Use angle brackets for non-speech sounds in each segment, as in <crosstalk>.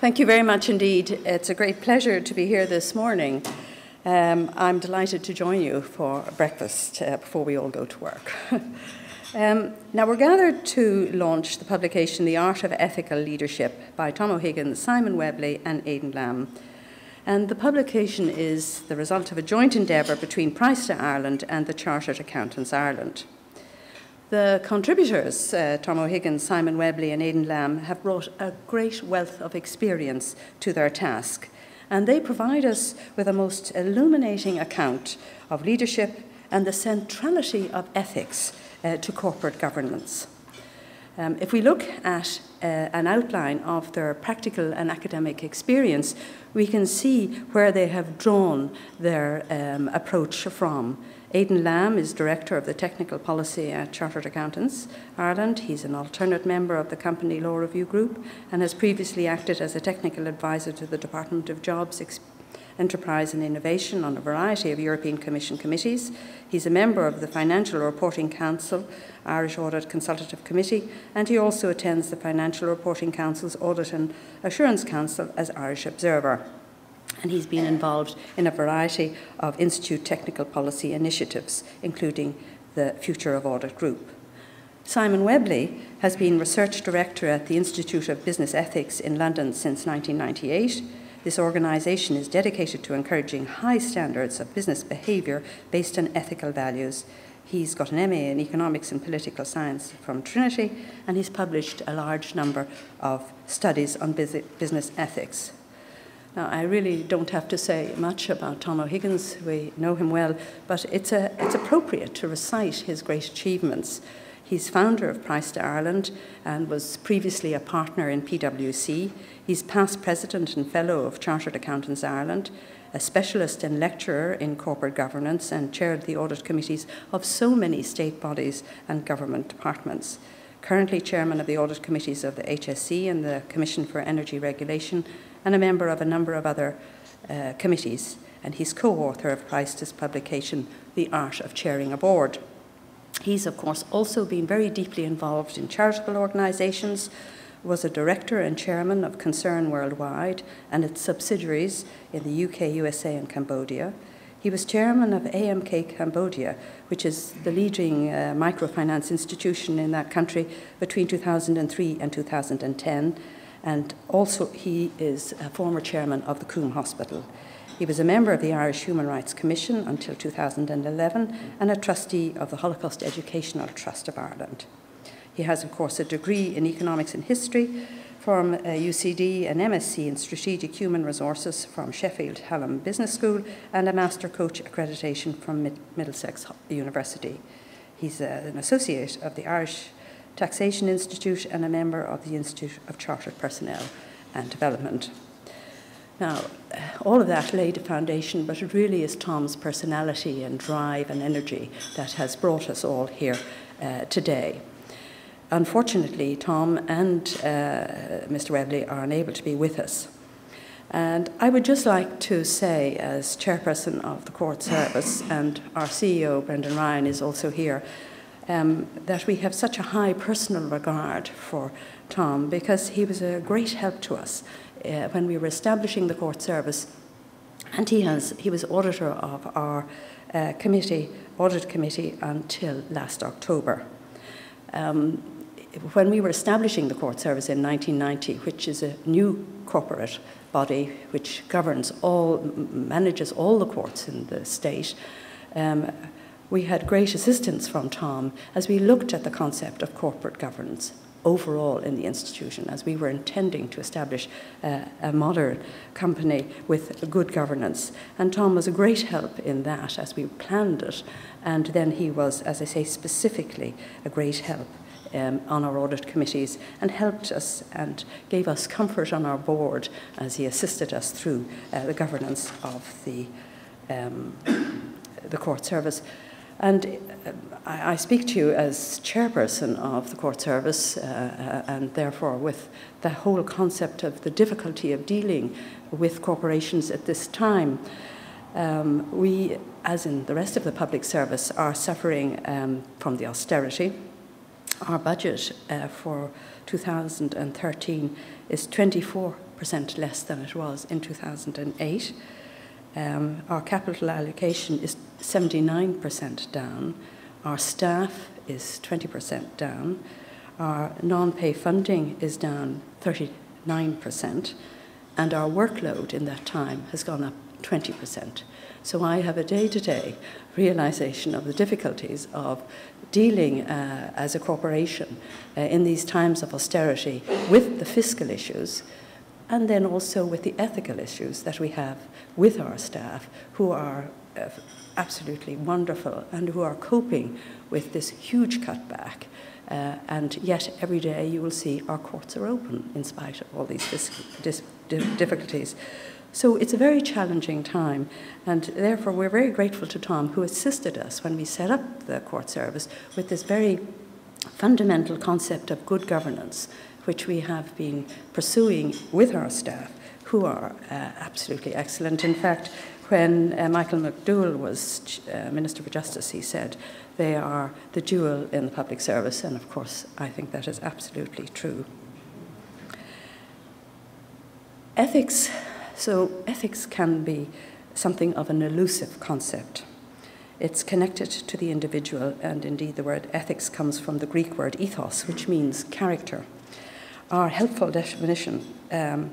Thank you very much indeed. It's a great pleasure to be here this morning. Um, I'm delighted to join you for breakfast uh, before we all go to work. <laughs> um, now, we're gathered to launch the publication The Art of Ethical Leadership by Tom O'Higgins, Simon Webley, and Aidan Lamb. And the publication is the result of a joint endeavour between Praesta Ireland and the Chartered Accountants Ireland. The contributors, uh, Tom O'Higgins, Simon Webley, and Aidan Lamb, have brought a great wealth of experience to their task and they provide us with a most illuminating account of leadership and the centrality of ethics uh, to corporate governance. Um, if we look at uh, an outline of their practical and academic experience, we can see where they have drawn their um, approach from. Aidan Lamb is Director of the Technical Policy at Chartered Accountants Ireland. He's an alternate member of the Company Law Review Group and has previously acted as a technical advisor to the Department of Jobs, Enterprise and Innovation on a variety of European Commission committees. He's a member of the Financial Reporting Council, Irish Audit Consultative Committee, and he also attends the Financial Reporting Council's Audit and Assurance Council as Irish Observer and he's been involved in a variety of Institute technical policy initiatives, including the Future of Audit Group. Simon Webley has been Research Director at the Institute of Business Ethics in London since 1998. This organisation is dedicated to encouraging high standards of business behaviour based on ethical values. He's got an MA in Economics and Political Science from Trinity, and he's published a large number of studies on business ethics. Now, I really don't have to say much about Tom O'Higgins. We know him well, but it's, a, it's appropriate to recite his great achievements. He's founder of Praesta Ireland and was previously a partner in PwC. He's past president and fellow of Chartered Accountants Ireland, a specialist and lecturer in corporate governance, and chaired the audit committees of so many state bodies and government departments. Currently chairman of the audit committees of the HSE and the Commission for Energy Regulation, and a member of a number of other uh, committees. And he's co author of Praesta's publication, The Art of Chairing a Board. He's, of course, also been very deeply involved in charitable organisations, was a director and chairman of Concern Worldwide and its subsidiaries in the UK, USA, and Cambodia. He was chairman of AMK Cambodia, which is the leading uh, microfinance institution in that country between 2003 and 2010, and also he is a former chairman of the Coombe Hospital. He was a member of the Irish Human Rights Commission until 2011 and a trustee of the Holocaust Educational Trust of Ireland. He has, of course, a degree in economics and history from uh, UCD, an MSc in Strategic Human Resources from Sheffield Hallam Business School, and a Master Coach accreditation from Mid Middlesex University. He's uh, an associate of the Irish Taxation Institute and a member of the Institute of Chartered Personnel and Development. Now, all of that laid a foundation, but it really is Tom's personality and drive and energy that has brought us all here uh, today. Unfortunately, Tom and uh, Mr. Webley are unable to be with us. And I would just like to say, as chairperson of the court service, and our CEO, Brendan Ryan, is also here, um, that we have such a high personal regard for Tom because he was a great help to us uh, when we were establishing the court service. And he, has, he was auditor of our uh, committee, audit committee until last October. Um, when we were establishing the court service in 1990, which is a new corporate body which governs all, manages all the courts in the state, um, we had great assistance from Tom as we looked at the concept of corporate governance overall in the institution as we were intending to establish uh, a modern company with good governance. And Tom was a great help in that as we planned it. And then he was, as I say, specifically a great help um, on our audit committees and helped us and gave us comfort on our board as he assisted us through uh, the governance of the, um, <coughs> the court service. And uh, I, speak to you as chairperson of the court service, uh, uh, and therefore with the whole concept of the difficulty of dealing with corporations at this time. Um, we, as in the rest of the public service, are suffering um, from the austerity. Our budget uh, for 2013 is 24% less than it was in 2008. Um, our capital allocation is 79% down. Our staff is 20% down. Our non pay funding is down 39%. And our workload in that time has gone up 20%. So I have a day to day realization of the difficulties of dealing uh, as a corporation uh, in these times of austerity with the fiscal issues and then also with the ethical issues that we have with our staff who are uh, absolutely wonderful and who are coping with this huge cutback. Uh, and yet, every day you will see our courts are open in spite of all these difficulties. So it's a very challenging time, and therefore we're very grateful to Tom, who assisted us when we set up the court service with this very fundamental concept of good governance which we have been pursuing with our staff, who are uh, absolutely excellent. In fact, when uh, Michael McDowell was uh, Minister for Justice, he said they are the jewel in the public service, and of course, I think that is absolutely true. Ethics, so ethics can be something of an elusive concept. It's connected to the individual, and indeed, the word ethics comes from the Greek word ethos, which means character our helpful definition um,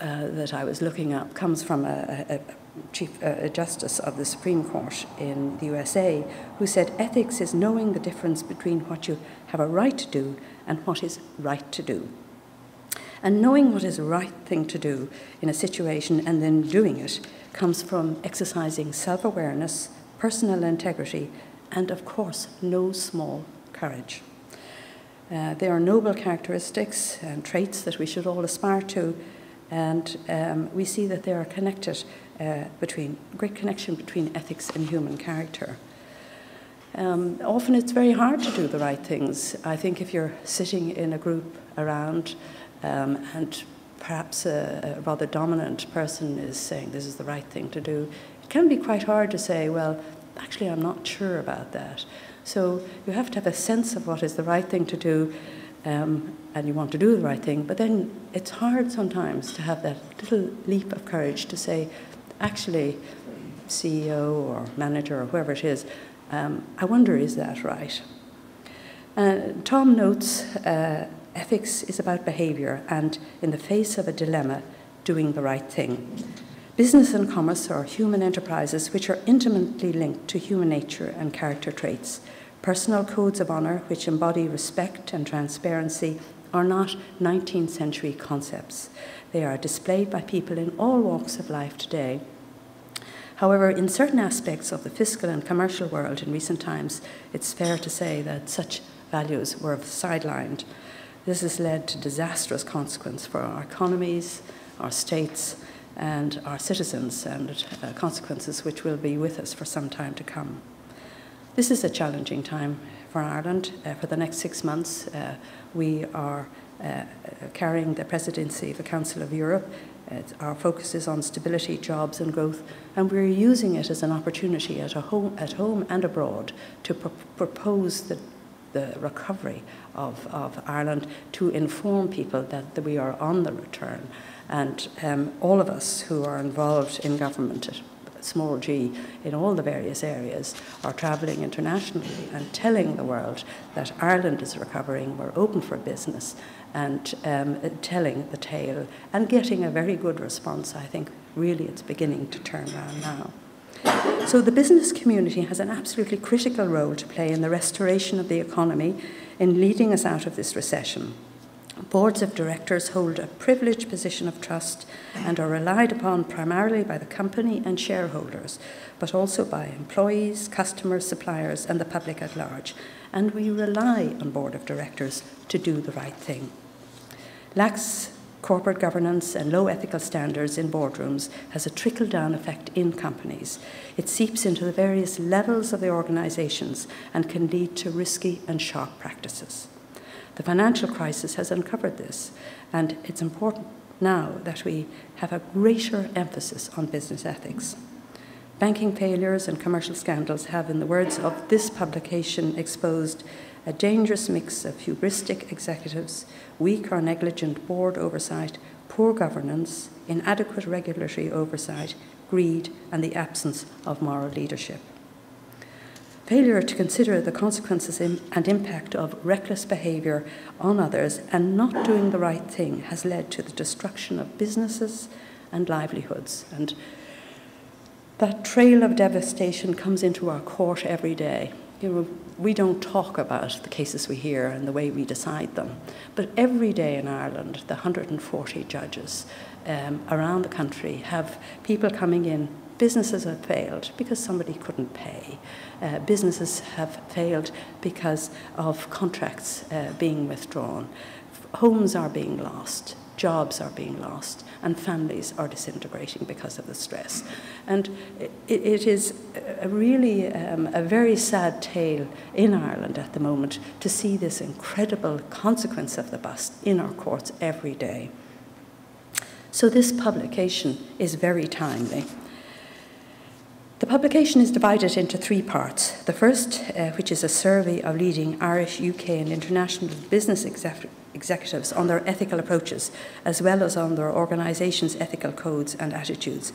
uh, that I was looking up comes from a, a, Chief uh, Justice of the Supreme Court in the USA who said ethics is knowing the difference between what you have a right to do and what is right to do. And knowing what is the right thing to do in a situation and then doing it comes from exercising self awareness, personal integrity, and of course, no small courage. Uh, they are noble characteristics and traits that we should all aspire to, and um, we see that they are connected uh, between great connection between ethics and human character. Um, often it's very hard to do the right things. I think if you're sitting in a group around um, and perhaps a, a rather dominant person is saying this is the right thing to do, it can be quite hard to say, well, actually, I'm not sure about that. So you have to have a sense of what is the right thing to do, um, and you want to do the right thing. But then it's hard sometimes to have that little leap of courage to say, actually, CEO or manager or whoever it is, um, I wonder, is that right? Uh, Tom notes uh, ethics is about behaviour and, in the face of a dilemma, doing the right thing. Business and commerce are human enterprises which are intimately linked to human nature and character traits. Personal codes of honour, which embody respect and transparency, are not 19th century concepts. They are displayed by people in all walks of life today. However, in certain aspects of the fiscal and commercial world in recent times, it's fair to say that such values were sidelined. This has led to disastrous consequences for our economies, our states, and our citizens, and uh, consequences which will be with us for some time to come. This is a challenging time for Ireland. Uh, for the next six months, uh, we are uh, carrying the presidency of the Council of Europe. our focus is on stability, jobs, and growth, and we're using it as an opportunity at, home, at home and abroad to pro propose the the recovery of, of Ireland to inform people that, that we are on the return and um, all of us who are involved in government, small g, in all the various areas, are travelling internationally and telling the world that Ireland is recovering, we're open for business, and um, telling the tale and getting a very good response. I think really it's beginning to turn around now. So the business community has an absolutely critical role to play in the restoration of the economy in leading us out of this recession. Boards of directors hold a privileged position of trust and are relied upon primarily by the company and shareholders, but also by employees, customers, suppliers, and the public at large. And we rely on board of directors to do the right thing. Lax corporate governance and low ethical standards in boardrooms has a trickle down effect in companies. It seeps into the various levels of the organisations and can lead to risky and sharp practices. The financial crisis has uncovered this, and it's important now that we have a greater emphasis on business ethics. Banking failures and commercial scandals have, in the words of this publication, exposed a dangerous mix of hubristic executives, weak or negligent board oversight, poor governance, inadequate regulatory oversight, greed, and the absence of moral leadership. Failure to consider the consequences and impact of reckless behaviour on others and not doing the right thing has led to the destruction of businesses and livelihoods. And that trail of devastation comes into our court every day. You know, we don't talk about the cases we hear and the way we decide them, but every day in Ireland, the 140 judges um, around the country have people coming in Businesses have failed because somebody couldn't pay. Uh, businesses have failed because of contracts uh, being withdrawn. Homes are being lost, jobs are being lost, and families are disintegrating because of the stress. And it, it is a really um, a very sad tale in Ireland at the moment to see this incredible consequence of the bust in our courts every day. So this publication is very timely. The publication is divided into three parts. The first, uh, which is a survey of leading Irish, UK, and international business exec executives on their ethical approaches, as well as on their organisation's ethical codes and attitudes.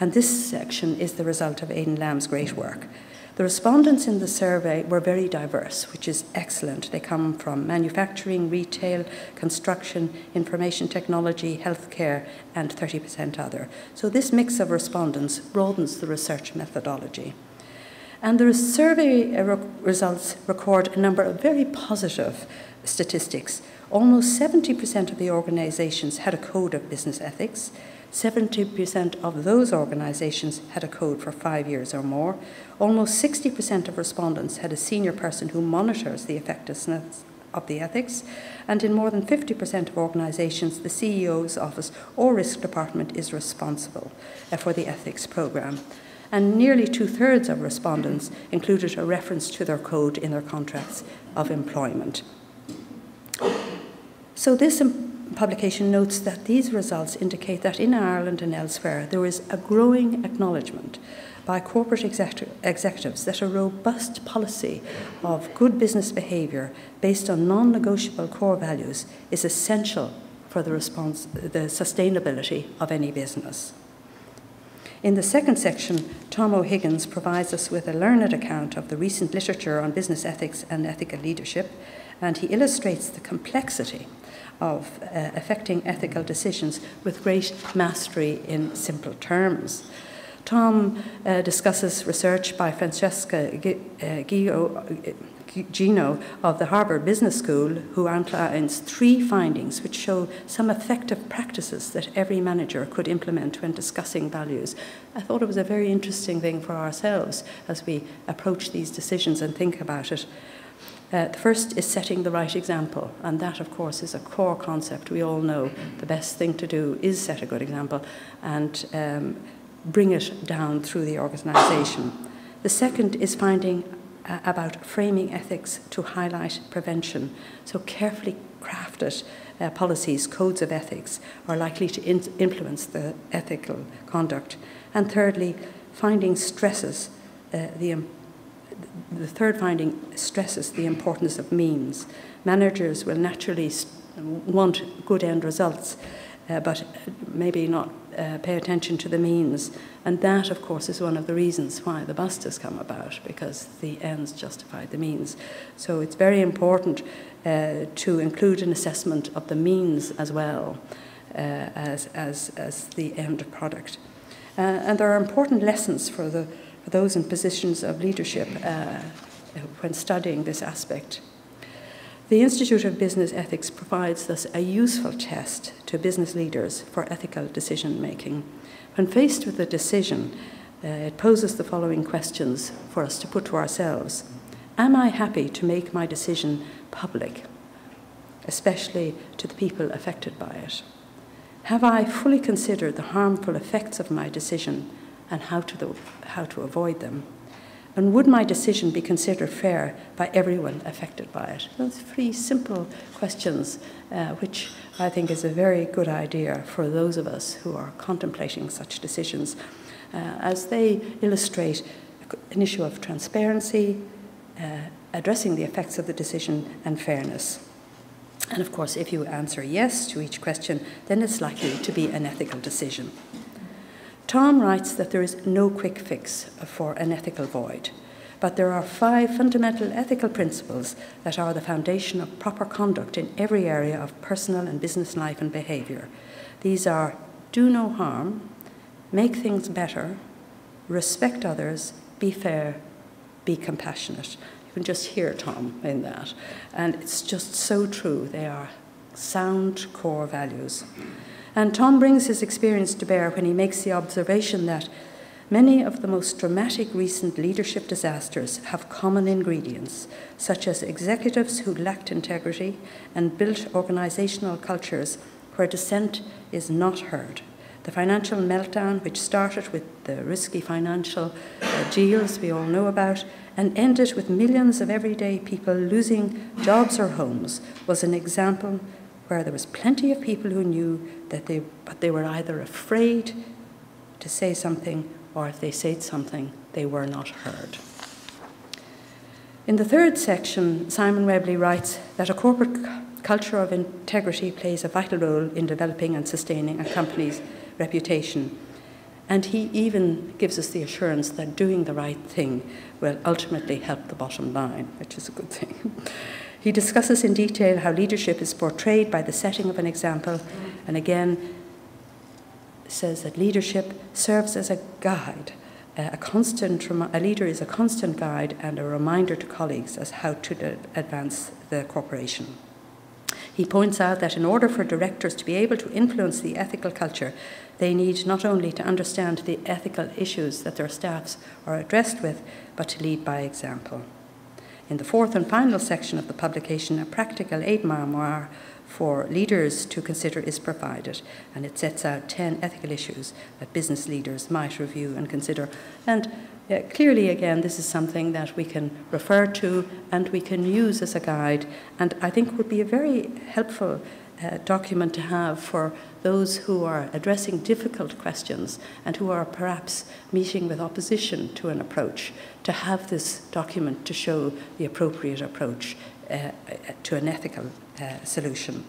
And this section is the result of Aidan Lamb's great work. The respondents in the survey were very diverse, which is excellent. They come from manufacturing, retail, construction, information technology, healthcare, and 30% other. So this mix of respondents broadens the research methodology. And the survey results record a number of very positive statistics. Almost 70% of the organisations had a code of business ethics. 70% of those organisations had a code for five years or more. Almost 60% of respondents had a senior person who monitors the effectiveness of the ethics, and in more than 50% of organisations, the CEO's office or risk department is responsible uh, for the ethics programme. And nearly two thirds of respondents included a reference to their code in their contracts of employment. So, this publication notes that these results indicate that in Ireland and elsewhere there is a growing acknowledgement by corporate executives that a robust policy of good business behaviour based on non negotiable core values is essential for the, response, the sustainability of any business. In the second section, Tom O'Higgins provides us with a learned account of the recent literature on business ethics and ethical leadership, and he illustrates the complexity of uh, affecting ethical decisions with great mastery in simple terms. Tom uh, discusses research by Francesca uh, Gino of the Harvard Business School, who outlines three findings which show some effective practices that every manager could implement when discussing values. I thought it was a very interesting thing for ourselves as we approach these decisions and think about it. Uh, the first is setting the right example, and that, of course, is a core concept. We all know the best thing to do is set a good example and um, bring it down through the organisation. The second is finding uh, about framing ethics to highlight prevention. So, carefully crafted uh, policies, codes of ethics, are likely to in influence the ethical conduct. And thirdly, finding stresses uh, the the third finding stresses the importance of means. Managers will naturally want good end results, uh, but maybe not uh, pay attention to the means. And that, of course, is one of the reasons why the bust has come about, because the ends justify the means. So it's very important uh, to include an assessment of the means as well uh, as, as, as the end product. Uh, and there are important lessons for the for those in positions of leadership uh, when studying this aspect. The Institute of Business Ethics provides thus a useful test to business leaders for ethical decision making. When faced with a decision, uh, it poses the following questions for us to put to ourselves Am I happy to make my decision public, especially to the people affected by it? Have I fully considered the harmful effects of my decision and how to, the, how to avoid them? And would my decision be considered fair by everyone affected by it? Those three simple questions, uh, which I think is a very good idea for those of us who are contemplating such decisions, uh, as they illustrate an issue of transparency, uh, addressing the effects of the decision, and fairness. And of course, if you answer yes to each question, then it's likely to be an ethical decision. Tom writes that there is no quick fix for an ethical void, but there are five fundamental ethical principles that are the foundation of proper conduct in every area of personal and business life and behaviour. These are do no harm, make things better, respect others, be fair, be compassionate You can just hear Tom in that. And it's just so true. They are sound core values. And Tom brings his experience to bear when he makes the observation that many of the most dramatic recent leadership disasters have common ingredients, such as executives who lacked integrity and built organizational cultures where dissent is not heard. The financial meltdown, which started with the risky financial uh, deals we all know about, and ended with millions of everyday people losing jobs or homes, was an example where there was plenty of people who knew that they, but they were either afraid to say something, or if they said something, they were not heard. In the third section, Simon Webley writes that a corporate culture of integrity plays a vital role in developing and sustaining a company's reputation. And he even gives us the assurance that doing the right thing will ultimately help the bottom line, which is a good thing. <laughs> he discusses in detail how leadership is portrayed by the setting of an example, and again says that leadership serves as a guide. Uh, a constant, a leader is a constant guide and a reminder to colleagues as how to advance the corporation. He points out that in order for directors to be able to influence the ethical culture, they need not only to understand the ethical issues that their staffs are addressed with, but to lead by example. In the fourth and final section of the publication, a practical aide memoire for leaders to consider is provided, and it sets out 10 ethical issues that business leaders might review and consider. And uh, clearly, again, this is something that we can refer to and we can use as a guide, and I think would be a very helpful uh, document to have for those who are addressing difficult questions and who are perhaps meeting with opposition to an approach, to have this document to show the appropriate approach uh, to an ethical uh, solution.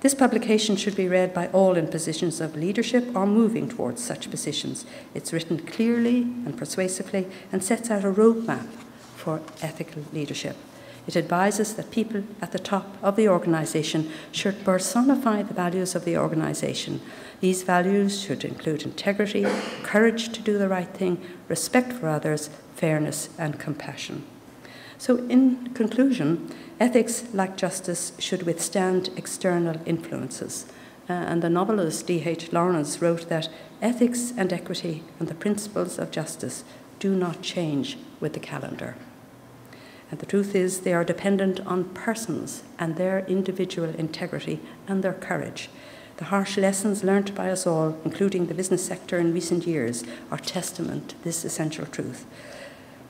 This publication should be read by all in positions of leadership or moving towards such positions. It's written clearly and persuasively and sets out a roadmap for ethical leadership. It advises that people at the top of the organisation should personify the values of the organisation. These values should include integrity, courage to do the right thing, respect for others, fairness, and compassion. So, in conclusion, ethics, like justice, should withstand external influences. Uh, and the novelist D.H. Lawrence wrote that ethics and equity and the principles of justice do not change with the calendar. And the truth is, they are dependent on persons and their individual integrity and their courage. The harsh lessons learnt by us all, including the business sector in recent years, are testament to this essential truth.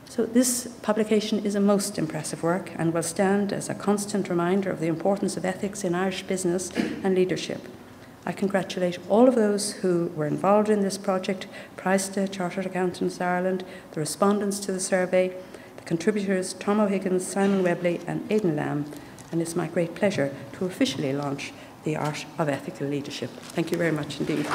So, this publication is a most impressive work and will stand as a constant reminder of the importance of ethics in Irish business and leadership. I congratulate all of those who were involved in this project Praesta, Chartered Accountants Ireland, the respondents to the survey, contributors Tom O'Higgins, Simon Webley, and Aidan Lamb, and it's my great pleasure to officially launch the Art of Ethical Leadership. Thank you very much indeed.